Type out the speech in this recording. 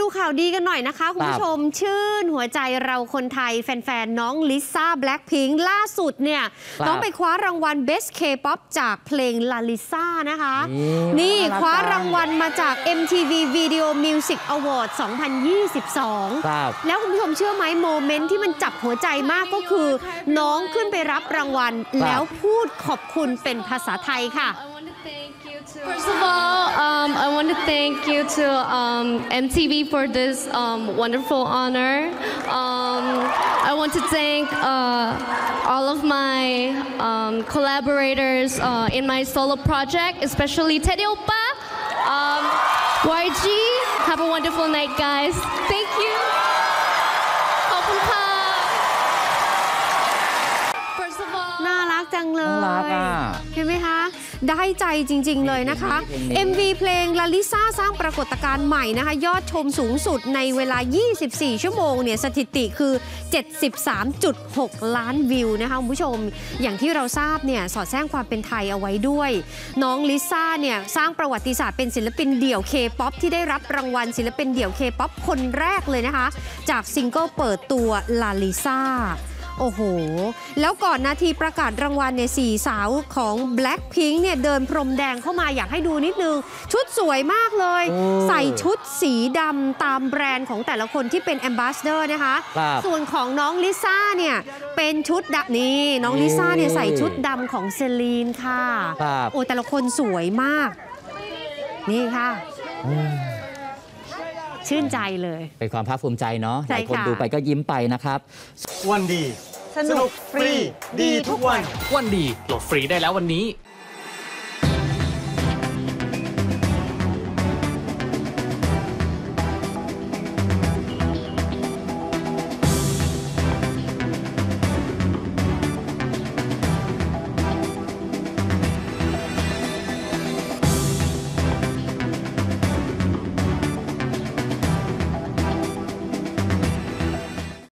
ดูข่าวดีกันหน่อยนะคะ คุณผู้ชมชื่นหัวใจเราคนไทย แฟนๆ น้องลิซ่าแบล็คพิงค์ล่าสุดเนี่ยครับน้องไปคว้ารางวัล Best K-POP จากเพลงลาลิซ่านะคะ นี่นี่น่ารักคว้าจังรางวัลมาจาก MTV Video Music Award 2022ครับแล้วคุณผู้ชมเชื่อไหมโมเมนต์ที่มันจับหัวใจมากก็คือ น้องขึ้นไปรับรางวัลแล้วพูดขอบคุณเป็นภาษาไทยค่ะ I want to thank you to. First of all, um, I want to thank you to um, MTV for this um, wonderful honor. Um, I want to thank uh, all of my um, collaborators uh, in my solo project, especially Teddy Oppa, um, YG. Have a wonderful night, guys. Thank you. ขอบคุณค่ะ First of all. น่ารักจังเลย น่ารักอ่ะ เห็นไหมคะ ได้ใจจริง ๆ เลยนะคะ MV เพลงลาลิซ่าสร้างปรากฏการณ์ใหม่นะคะ ยอดชมสูงสุดในเวลา 24 ชั่วโมงเนี่ยสถิติคือ 73.6 ล้านวิวนะคะคุณผู้ชม อย่างที่เราทราบเนี่ยสอดแทรกความเป็นไทยเอาไว้ด้วย น้องลิซ่าเนี่ยสร้างประวัติศาสตร์เป็นศิลปินเดี่ยว K-POP ที่ได้รับรางวัลศิลปินเดี่ยว K-POP คนแรกเลยนะคะ จากซิงเกิลเปิดตัวลาลิซ่า โอ้โห แล้วก่อนนาทีประกาศรางวัลเนี่ยสี่สาวของ Blackpink เนี่ยเดินพรมแดงเข้ามาอยากให้ดูนิดนึง ชุดสวยมากเลยโอ้ใส่ชุดสีดำตามแบรนด์ของแต่ละคนที่เป็น Ambassador นะคะครับส่วนของน้องลิซ่าเนี่ยเป็นชุดดำนี่น้องลิซ่าเนี่ยใส่ชุดดำของเซลีนค่ะครับโอ้แต่ละคนสวยมาก นี่ค่ะ ชื่นใจเลย เป็นความภาคภูมิใจเนาะใช่หลายคนค่ะดูไปก็ยิ้มไปนะครับ วันดี สนุกฟรี ดีทุกวัน วันดีโหลดฟรีได้แล้ววันนี้